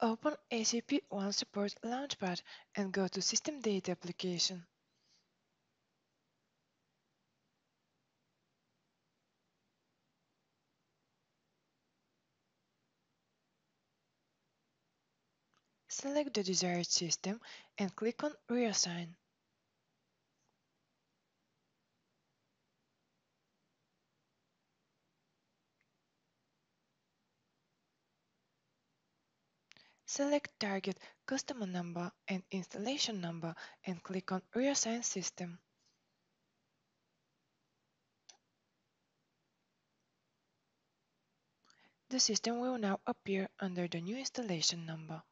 Open SAP One Support Launchpad and go to System Data application. Select the desired system and click on Reassign. Select Target Customer Number and Installation Number and click on Reassign System. The system will now appear under the new installation number.